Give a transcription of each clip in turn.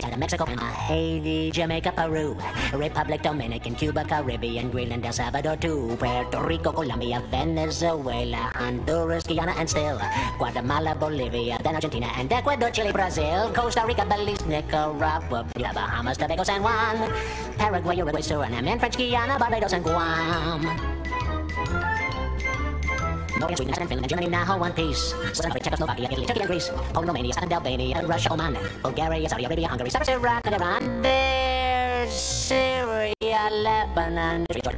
Canada, Mexico, Panama, uh, Haiti, Jamaica, Peru, Republic, Dominican, Cuba, Caribbean, Greenland, El Salvador, too, Puerto Rico, Colombia, Venezuela, Honduras, Guyana, and still Guatemala, Bolivia, then Argentina, and Ecuador, Chile, Brazil, Costa Rica, Belize, Nicaragua, Bahamas, Tobago, San Juan, Paraguay, Uruguay, Suriname, and French Guiana, Barbados, and Guam. Norway, Sweden, and Finland, and Germany now one piece. Switzerland, Czechoslovakia, Italy, Turkey, and Greece, Poland, Romania, and Albania, Russia, Oman, Bulgaria, Saudi Arabia, Hungary, Cyprus, Iraq, and Iran. There's Syria, Lebanon, Jordan,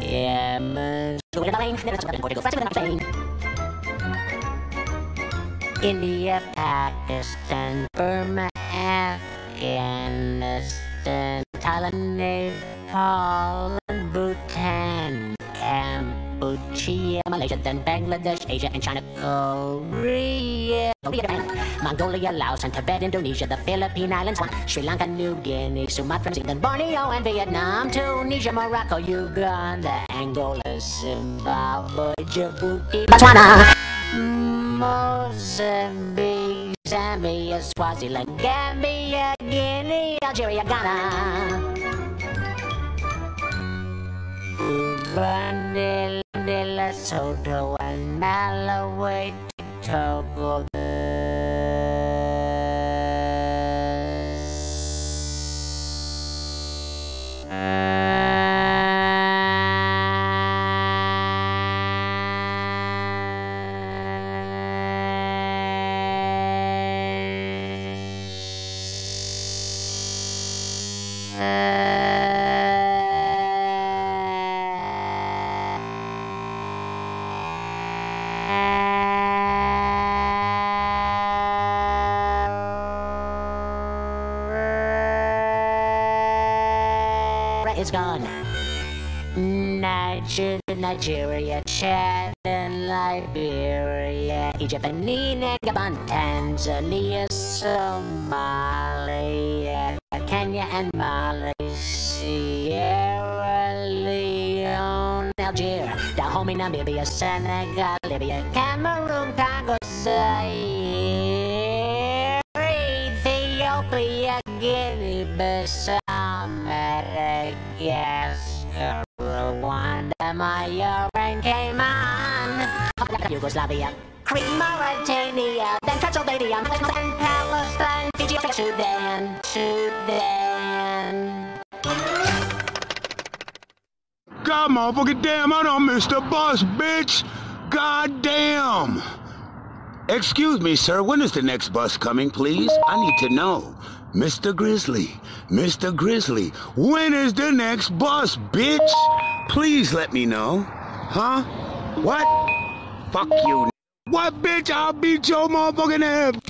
Yemen, Sweden, Bahrain, Netherlands, Portugal, France, and Spain. India, Pakistan, Burma, Afghanistan, Thailand, Nepal, and Cambodia, Malaysia, then Bangladesh, Asia, and China, oh, Korea, Korea, oh, Japan, Mongolia, Laos, and Tibet, Indonesia, the Philippine Islands, Sri Lanka, New Guinea, Sumatra, Zealand, Borneo, and Vietnam, Tunisia, Morocco, Uganda, Angola, Zimbabwe, Djibouti, Botswana. Mozambique, Zambia, Swaziland, Gambia, Guinea, Algeria, Ghana. Burundi, Lesotho, and Malawi, It's gone. Niger, Nigeria, Chad, and Liberia, Egypt, Benin, Gabon, Tanzania, Somalia, Kenya, and Mali, Sierra Leone, Algeria, Dahomey, Namibia, Senegal, Libya, Cameroon, Congo, Zaire, Ethiopia, Guinea, Madagascar, Rwanda, Maya, and Cayman, Yugoslavia, Crete, Mauritania, then Transylvania, and Palestine, Fiji, Sudan, Sudan. God motherfucking damn, I don't miss the bus, bitch! God damn! Excuse me, sir, when is the next bus coming, please? I need to know. Mr. Grizzly, Mr. Grizzly, when is the next bus, bitch? Please let me know. Huh? What? Fuck you. What, bitch? I'll beat your motherfucking ass.